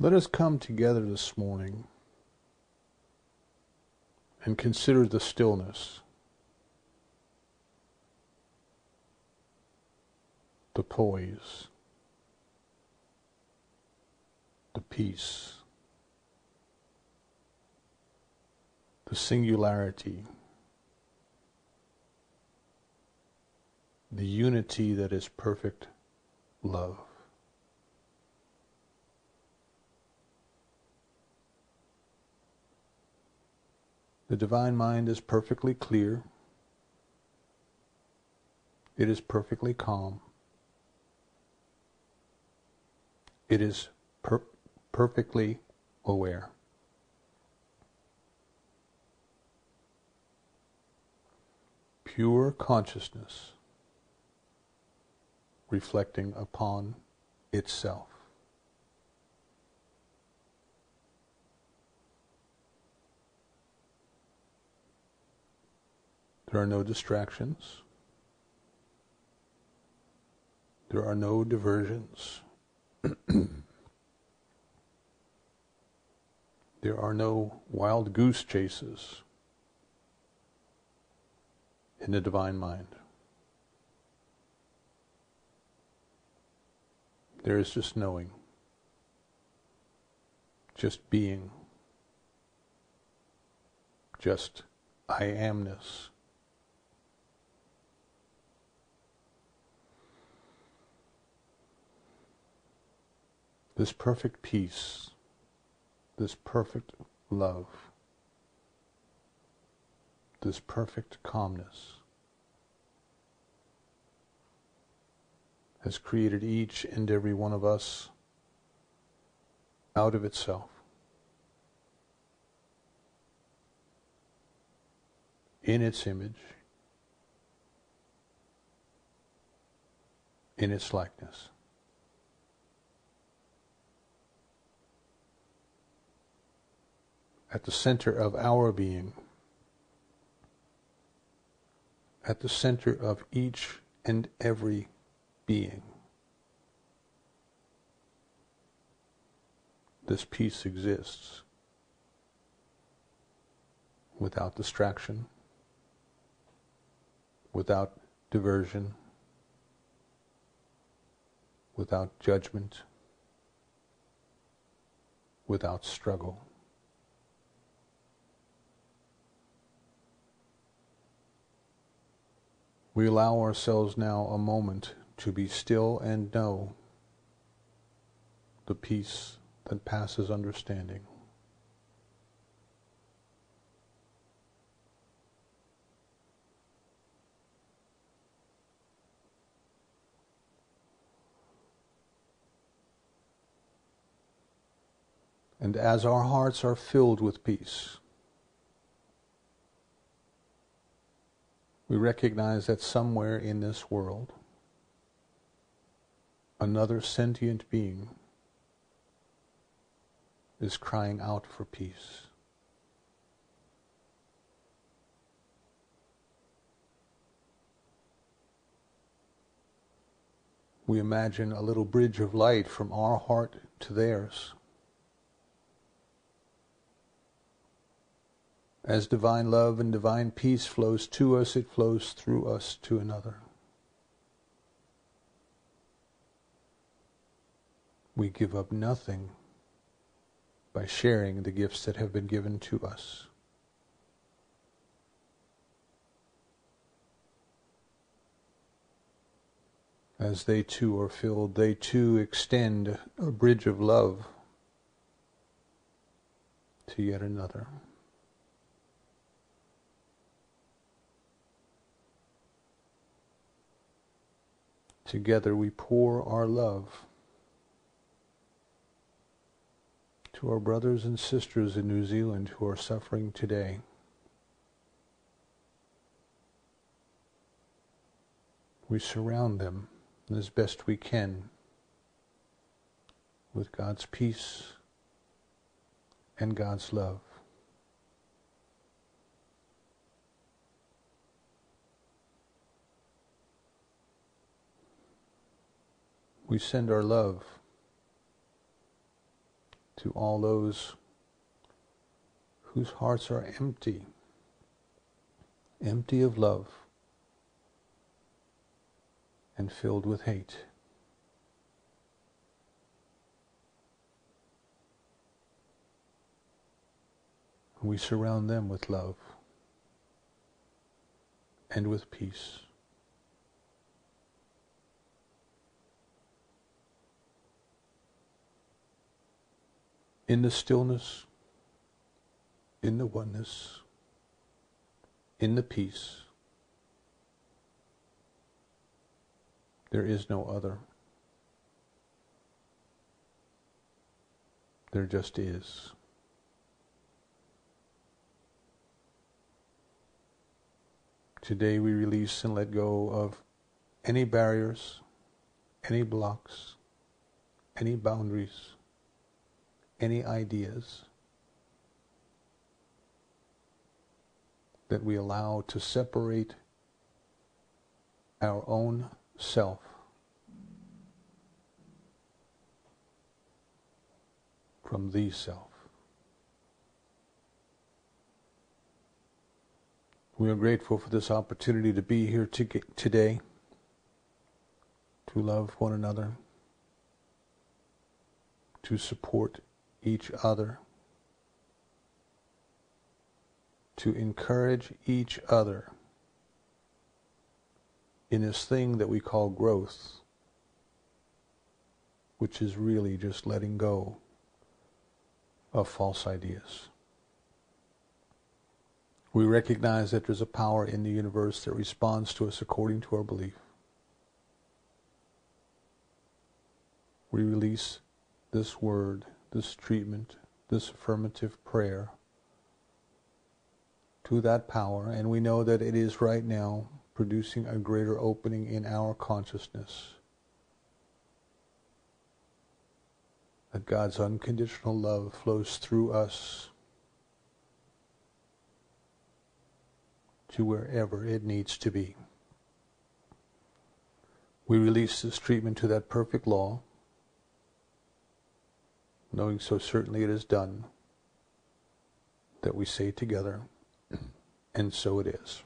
Let us come together this morning and consider the stillness, the poise, the peace, the singularity, the unity that is perfect love. The divine mind is perfectly clear. It is perfectly calm. It is per- perfectly aware. Pure consciousness reflecting upon itself. There are no distractions. There are no diversions. there are no wild goose chases in the divine mind. There is just knowing, just being, just I amness. This perfect peace, this perfect love, this perfect calmness has created each and every one of us out of itself. In its image, in its likeness. At the center of our being, at the center of each and every being. This peace exists without distraction, without diversion, without judgment, without struggle. We allow ourselves now a moment to be still and know the peace that passes understanding. And as our hearts are filled with peace, we recognize that somewhere in this world, another sentient being is crying out for peace. We imagine a little bridge of light from our heart to theirs. As divine love and divine peace flows to us, it flows through us to another. We give up nothing by sharing the gifts that have been given to us. As they too are filled, they too extend a bridge of love to yet another. Together we pour our love to our brothers and sisters in New Zealand who are suffering today. We surround them as best we can with God's peace and God's love. We send our love to all those whose hearts are empty, empty of love, and filled with hate. We surround them with love and with peace. In the stillness, in the oneness, in the peace, there is no other. There just is. Today we release and let go of any barriers, any blocks, any boundaries, any ideas that we allow to separate our own self from the self. We are grateful for this opportunity to be here to today, to love one another, to support each other, to encourage each other in this thing that we call growth, which is really just letting go of false ideas. We recognize that there's a power in the universe that responds to us according to our belief. We release this word, this treatment, this affirmative prayer to that power, and we know that it is right now producing a greater opening in our consciousness. That God's unconditional love flows through us to wherever it needs to be. We release this treatment to that perfect law, knowing so certainly it is done that we say together, and so it is.